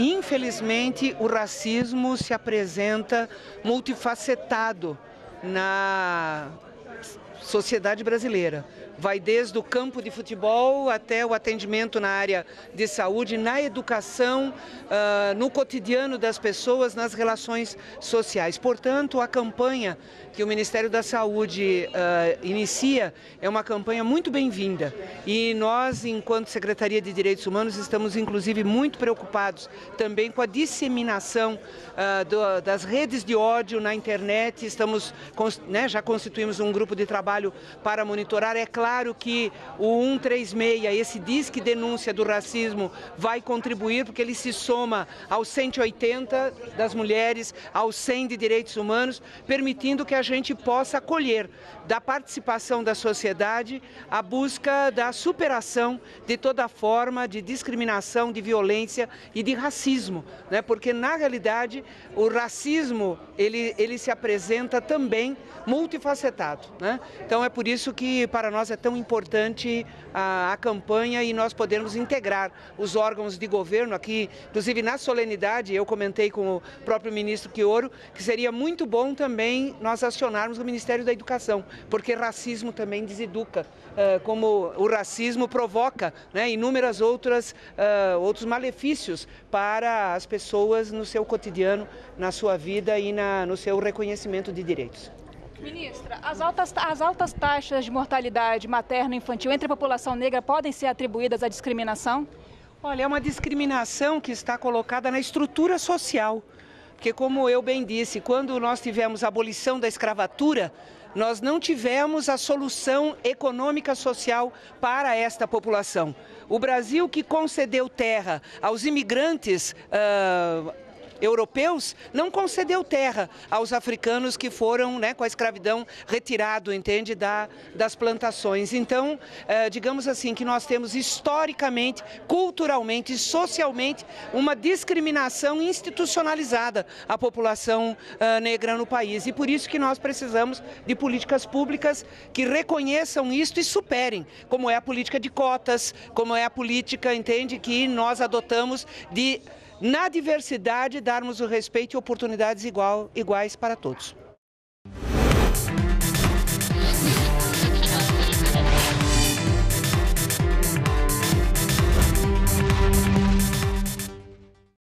Infelizmente, o racismo se apresenta multifacetado na sociedade brasileira vai desde o campo de futebol até o atendimento na área de saúde, na educação, uh, no cotidiano das pessoas, nas relações sociais. Portanto, a campanha que o Ministério da Saúde uh, inicia é uma campanha muito bem-vinda e nós, enquanto Secretaria de Direitos Humanos, estamos inclusive muito preocupados também com a disseminação do, das redes de ódio na internet. Estamos, né, já constituímos um grupo de trabalho para monitorar. É claro que o 136, esse disque denúncia do racismo, vai contribuir, porque ele se soma aos 180 das mulheres, aos 100 de direitos humanos, permitindo que a gente possa acolher da participação da sociedade a busca da superação de toda forma de discriminação, de violência e de racismo, né? porque na realidade o racismo ele, ele se apresenta também multifacetado. Né? Então é por isso que para nós é tão importante a, a, campanha e nós podermos integrar os órgãos de governo aqui, inclusive na solenidade, eu comentei com o próprio ministro Quioro, que seria muito bom também nós acionarmos o Ministério da Educação, porque racismo também deseduca, uh, como o racismo provoca né, inúmeras outras uh, outros malefícios para as pessoas no seu cotidiano, na sua vida e na, no seu reconhecimento de direitos. Ministra, as altas, as altas taxas de mortalidade materna e infantil entre a população negra podem ser atribuídas à discriminação? Olha, é uma discriminação que está colocada na estrutura social. Porque, como eu bem disse, quando nós tivemos a abolição da escravatura, nós não tivemos a solução econômica social para esta população. O Brasil que concedeu terra aos imigrantes. Uh, europeus, não concedeu terra aos africanos que foram, né, com a escravidão, retirado, entende, da, das plantações. Então, eh, digamos assim, que nós temos historicamente, culturalmente, socialmente, uma discriminação institucionalizada à população eh, negra no país. E por isso que nós precisamos de políticas públicas que reconheçam isto e superem, como é a política de cotas, como é a política, entende, que nós adotamos de na diversidade, darmos o respeito e oportunidades igual, iguais para todos.